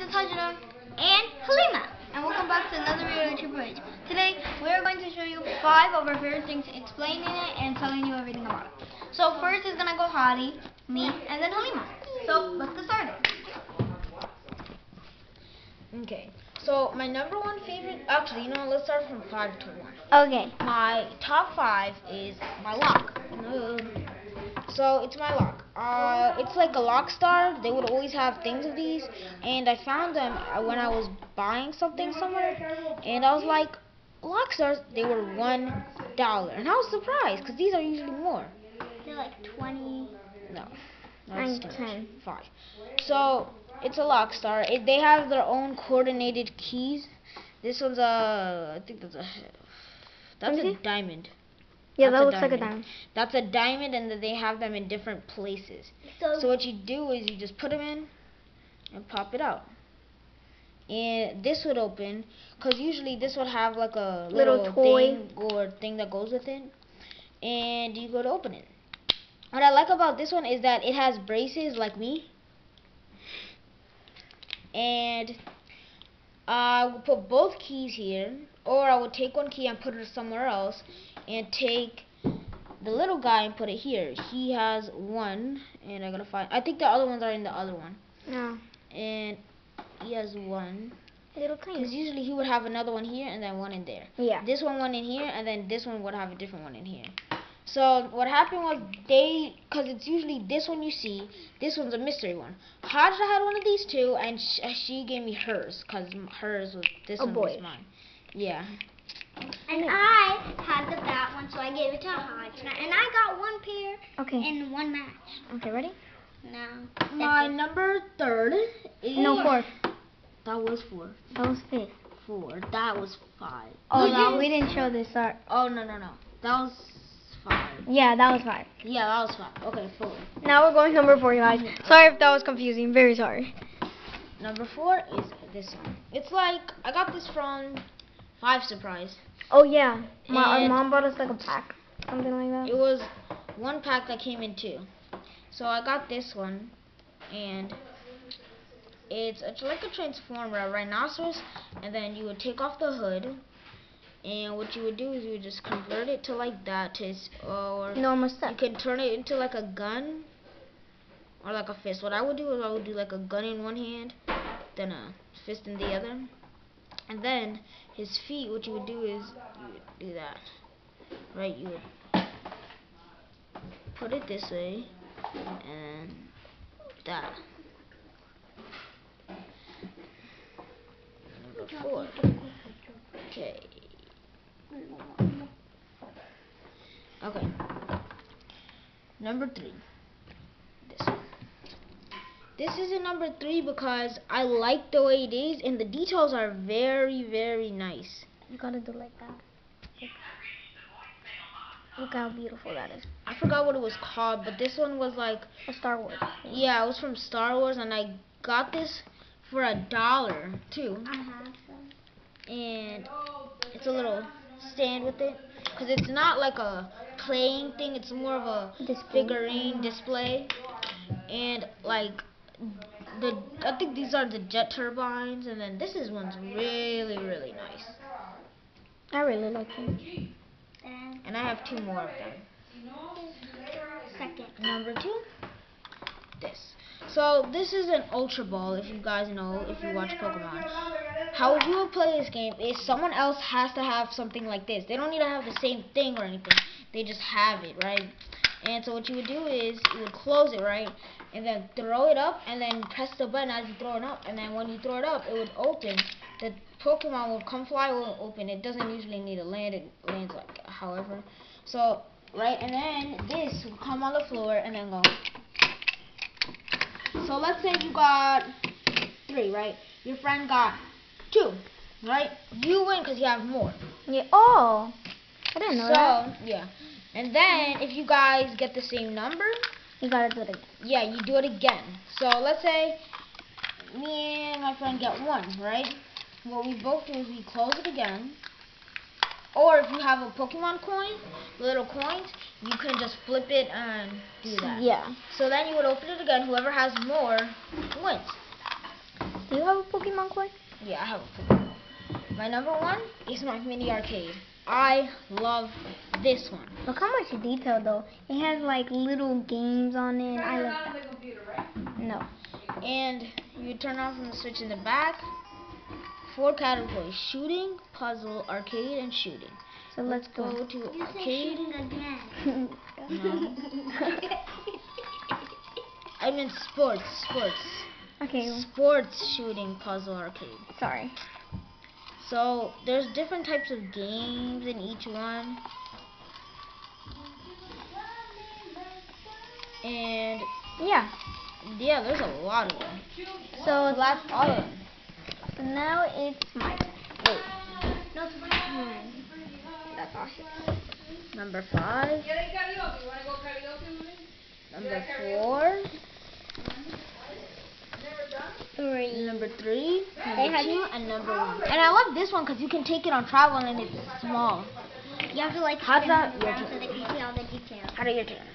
it's Hajira and Halima, and welcome back to another video of Triple H. Today, we are going to show you five of our favorite things, explaining it and telling you everything about it. So first is gonna go Hadi, me, and then Halima. So let's get started. Okay, so my number one favorite, actually, you know, let's start from five to one. Okay. My top five is my lock. So it's my lock. Uh, it's like a lock star. They would always have things of these, and I found them when I was buying something somewhere, and I was like, lock stars. They were one dollar, and I was surprised because these are usually more. They're like 20. No, Nine, that's ten. Five. So it's a lock star. It, they have their own coordinated keys. This one's a, I think that's a, that's a diamond. Yeah, That's that a looks like a diamond. diamond. That's a diamond, and they have them in different places. So what you do is you just put them in and pop it out. And this would open, because usually this would have like a Little little, toy. thing or thing that goes with it. And you go to open it. What I like about this one is that it has braces like me. And I would put both keys here, or I would take one key and put it somewhere else, and take the little guy and put it here. He has one, and I gotta find. I think the other ones are in the other one, No. and he has one. Little Because usually he would have another one here and then one in there. Yeah. This one one in here, and then this one would have a different one in here. So what happened was they, because it's usually this one you see, this one's a mystery one. Haja had one of these too, and sh- she gave me hers, because hers was this A one boy. was mine. Yeah. And I had the that one, so I gave it to Haj. And I got one pair Okay. in one match. Okay, ready? Now, My number third is No, fourth. That was four. That was fifth. Four. That was five. Oh, no, we didn't show this. Sorry. Oh no no no. That was five. Yeah, that was five. Yeah, that was five. Okay, four. Now we're going number four, guys. Mm-hmm. Sorry if that was confusing. Very sorry. Number four is this one. It's like I got this from Five Surprise. Oh yeah, my our mom bought us like a pack, something like that. It was one pack that came in two. So I got this one, and it's, it's like a transformer, a rhinoceros, and then you would take off the hood, and what you would do is you would just convert it to like that, to, or Normal you can turn it into like a gun, or like a fist. What I would do is I would do like a gun in one hand, then a fist in the other, and then his feet, what you would do is you would do that, right? You would put it this way, and that. Number four. Okay. Okay. Number three. This. This is a number three because I like the way it is, and the details are very, very nice. You gotta do like that. Look how beautiful that is. I forgot what it was called, but this one was like A Star Wars. Yeah, it was from Star Wars, and I got this for a dollar too. I have some. And it's a little stand with it, cause it's not like a playing thing. It's more of a Display. figurine display. And like the, I think these are the jet turbines, and then this is one's really really nice. I really like them. And I have two more of them. second. Number two, this. So this is an Ultra Ball, if you guys know, if you watch Pokemon. How you would play this game is someone else has to have something like this. They don't need to have the same thing or anything. They just have it, right? And so what you would do is you would close it, right? And then throw it up and then press the button as you throw it up. And then when you throw it up, it would open. The Pokemon will come fly, will open. It doesn't usually need to land. It lands like however. So, right? And then this will come on the floor and then go. So let's say you got three, right? Your friend got two, right? You win because you have more. Yeah. Oh, I didn't know so, that. yeah. And then if you guys get the same number, You gotta do it again. yeah, you do it again. So let's say me and my friend get one, right? What we both do is we close it again. Or if you have a Pokemon coin, little coins, you can just flip it and do that. Yeah. So then you would open it again. Whoever has more wins. Do you have a Pokemon coin? Yeah, I have a Pokemon. My number one is my mini arcade. I love this one. Look how much detail though. It has like little games on it. I love that. No. And you turn off the switch in the back. Four categories: shooting, puzzle, arcade, and shooting. So let's Go go. to arcade. again. No. I mean sports, sports, okay, sports shooting puzzle arcade. sorry. So there's different types of games in each one. And Yeah. yeah, there's a lot of them. So So that's all of them. so now it's my turn. Wait, No, it's mine. That's awesome. number five. Number four. Three. Number three. They Number have- two. And number one. And I love this one because you can take it on travel and it's small. You have to like How's that? Your turn. so they can see all the details. How do you turn?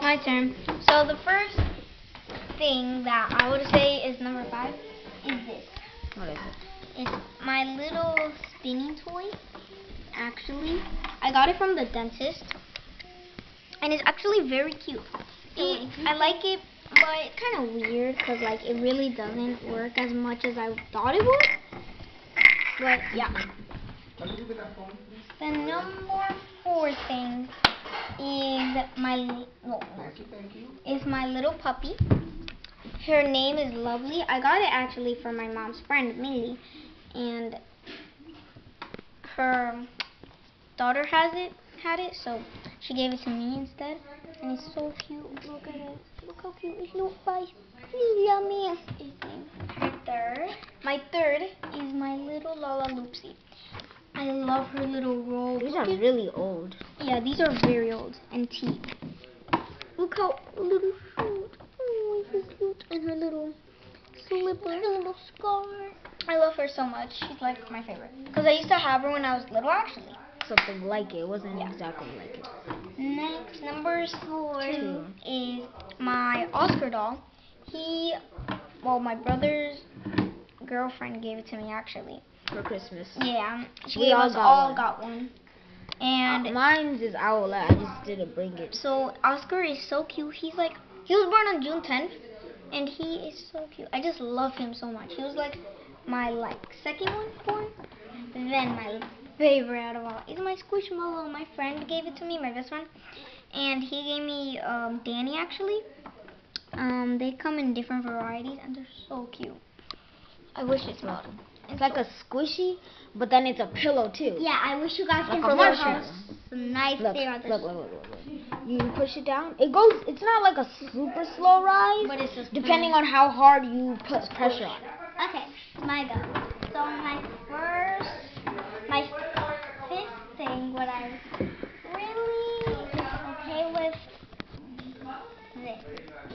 My turn. So the first thing that I would say is number five is this. What is it? It's my little spinning toy. Actually, I got it from the dentist, and it's actually very cute. Oh, it, I like it, but it's kind of weird because like it really doesn't work as much as I thought it would. But yeah. The number four thing is my is my little puppy. Her name is Lovely. I got it actually from my mom's friend Millie, and her daughter has it had it, so she gave it to me instead. And it's so cute. Look at it. Look how cute it looks. Bye. Yummy. His name. My third. My third is my little Lalaloopsy. I love her little roll. These Look are really old. yeah, these are very old and teeth. Look how little cute. Oh, so cute. And her little slipper, her little scar. I love her so much. She's like my favorite. Because I used to have her when I was little, actually. Something like it. It wasn't Yeah. exactly like it. Next, number four Two. is my Oscar doll. He, well, my brother's girlfriend gave it to me, actually. For Christmas. Yeah, she We all got all one. got one. And Uh, mine's is Owlette. I just didn't bring it. So Oscar is so cute. He's like he was born on June 10th, and he is so cute. I just love him so much. He was like my like second one born, then my favorite out of all is my Squishmallow. My friend gave it to me, my best friend, and he gave me um, Danny actually. Um, they come in different varieties, and they're so cute. I wish it smelled. It's like a squishy, but then it's a pillow too. Yeah, I wish you guys Like can see how nice Look, they are. look, look, look, look, look. You push it down. It goes. It's not like a super slow rise, But it's just depending on how hard you put pressure on. it. Okay, my go. So my first, my fifth thing, what I'm really okay with this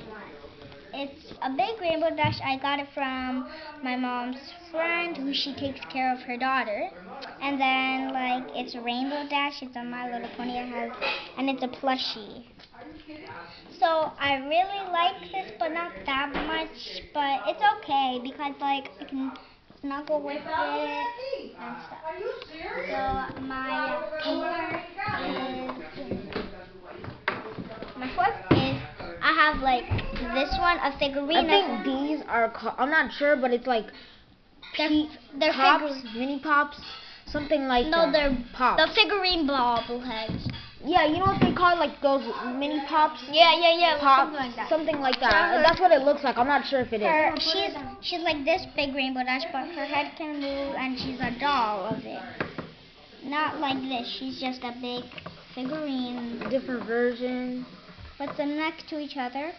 one. It's a big rainbow dash. I got it from my mom's friend, who she takes care of her daughter. And then like it's a rainbow dash. It's a My Little Pony. It has, and it's a plushie. So I really like this, but not that much. But it's okay because like I can snuggle with it and stuff. So my fourth is my fourth is I have like this one a figurine. I think these are. ca- I'm not sure, but it's like they're, they're pops, figurine. mini pops, something like No, that. they're pops. the figurine bobbleheads. Yeah, you know what they call like those mini pops. Yeah, yeah, yeah, Pops, something like that. something like that. Sure. That's what it looks like. I'm not sure if it is. Her, she's she's like this big rainbow dash, but her head can move, and she's a doll of it. Not like this. She's just a big figurine. Different version. But they're next to each other.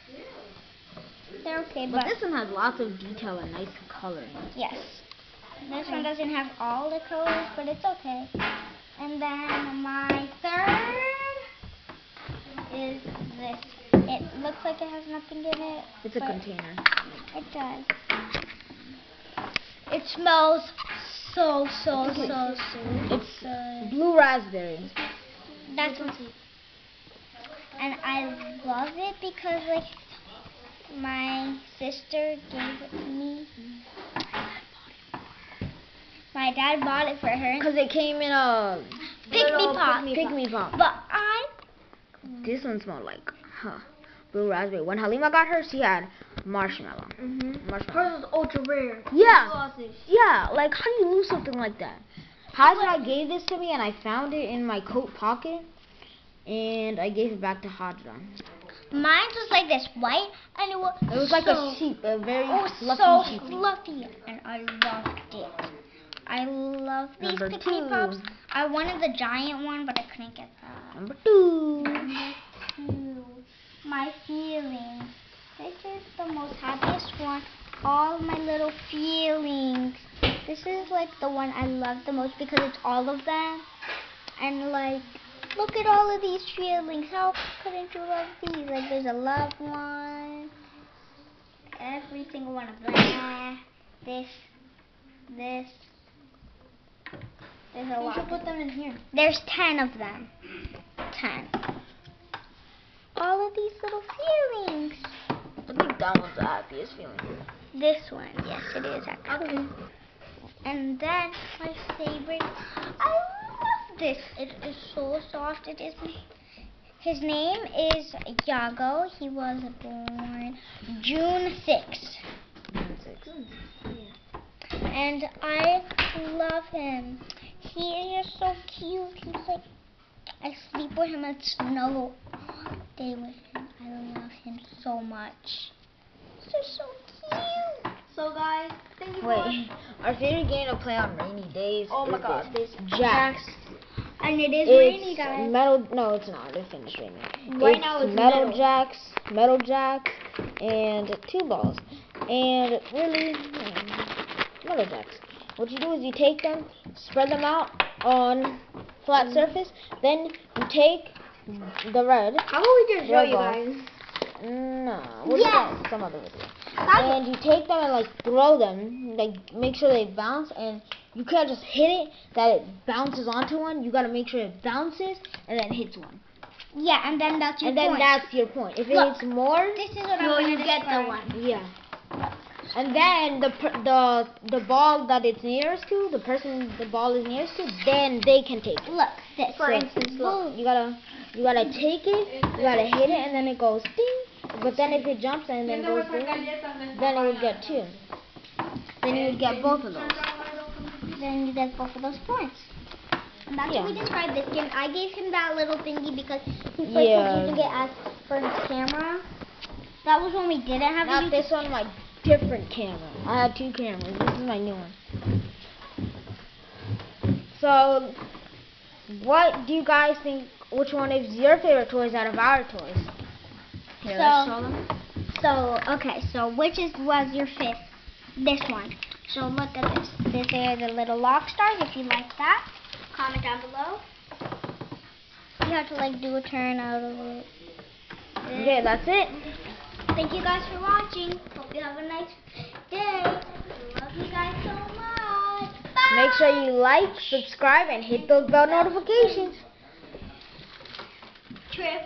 They're okay, But but this one has lots of detail and nice coloring. yes. This one doesn't have all the colors, but it's okay. And then my third is this. It looks like it has nothing in it. It's a container. It does. It smells so so so so It's good. blue raspberry. That's what. And I love it because like my sister gave it to me, My dad bought it for her. Because it came in a Pikmi Pop. Pick me pop. But I This one smelled like, huh, blue raspberry. When Halima got hers, she had marshmallow. Mm-hmm. Marshmallow. Hers was ultra rare. Yeah. Sausage. Yeah, like how do you lose something like that? Hajra gave this to me and I found it in my coat pocket and I gave it back to Hajra. mine was like this white and it was It was like a sheep, a very oh, fluffy so sheep. fluffy and I loved it. I love these Number pick me two. pops. I wanted the giant one but I couldn't get that. Number two. Number two, my feelings. This is the most happiest one. All my little feelings. This is like the one I love the most because it's all of them. And like, look at all of these feelings. How couldn't you love these? Like, there's a loved one. Every single one of them. This, this. There's a You lot. should put them in here. There's ten of them. Ten. All of these little feelings. I think that one's the happiest feeling. This one, yes, it is actually. Okay. And then my favorite. I love this. It is so soft. It is. His name is Yago. He was born June 6th. And I love him. He is so cute. He's like, I sleep with him and snuggle all day with him. I love him so much. They're so cute. So guys, thank you for Wait, our favorite game to play on rainy days Oh my is God, this. Jacks. And it is It's rainy, guys. metal. No, it's not. It finished raining. Right now it's metal, metal. jacks, metal jacks, and two balls. And really, metal jacks. What you do is you take them, spread them out on flat Mm. surface. Then you take the red. How about we just show you guys? No, we'll Yes. do that some other video. And you take them and like throw them, like make sure they bounce, and you can't just hit it that it bounces onto one. You gotta make sure it bounces and then hits one, Yeah, and then that's your and then point. that's your point. If it Look. hits more, this is what I'm you gonna get the one. yeah. And then the the the ball that it's nearest to, the person the ball is nearest to, then they can take it. Look, this. For So, instance, look. you gotta you gotta take it, you gotta hit it, and then it goes ding. But then if it jumps and then goes ding, then it would get two. Then you would get both of those. Then you get both of those points. And that's Yeah. how we described this game. I gave him that little thingy because he first Yeah. using it as for his camera. That was when we didn't have Not a this one, my different camera. I have two cameras. This is my new one. So, what do you guys think? Which one is your favorite toys out of our toys? Here, let's So- show them. So, okay, so which is was your fifth? This one. So look at this. This are the little lock stars. If you like that, comment down below. You have to like do a turn out of it. Okay, that's it. Thank you guys for watching. Hope you have a nice day. Love you guys so much. Bye. Make sure you like, subscribe, and hit those bell notifications. Trip.